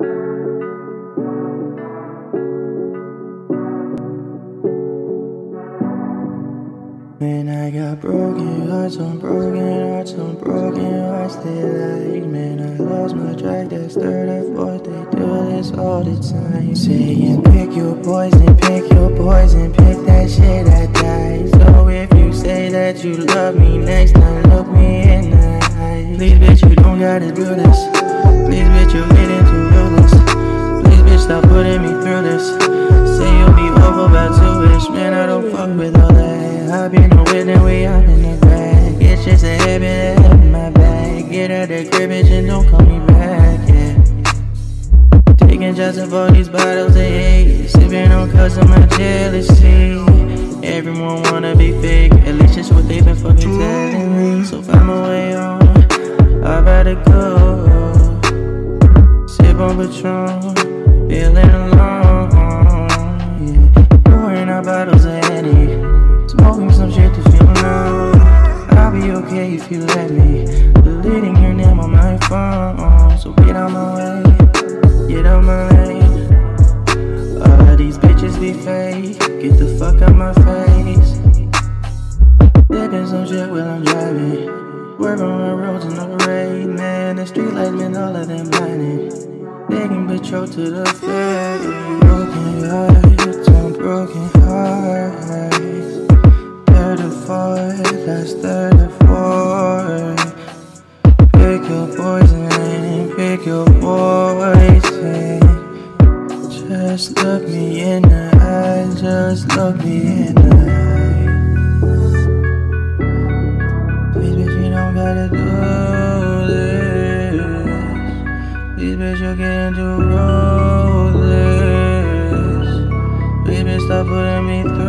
Man, I got broken hearts on broken hearts on broken hearts they like Man, I lost my track, that's third or fourth They do this all the time. Saying pick your poison, pick your poison Pick that shit that die So if you say that you love me Next time look me in the eye Please bitch, you don't gotta do this I've been with and we up in the bag. It's just a habit to have my bag. Get out the crib, bitch, and don't call me back, yeah. Taking shots of all these bottles of hate. Sipping on cause of my jealousy. Everyone wanna be fake, at least that's what they've been fucking telling me. So find my way on, I better go. Sip on Patron, feeling okay if you let me. Deleting your name on my phone. So get on my way, get on my lane. All of these bitches be fake. Get the fuck out my face. Dipping some shit while I'm driving. Work on roads in the rain, man. The street lights been all of them blinding. Begging patrol to the face. Broken hearts on broken hearts that's 34. Just look me in the eye, just look me in the eye. Please, bitch, you don't gotta do this. Please, bitch, you're getting too this. Please, bitch, stop putting me through.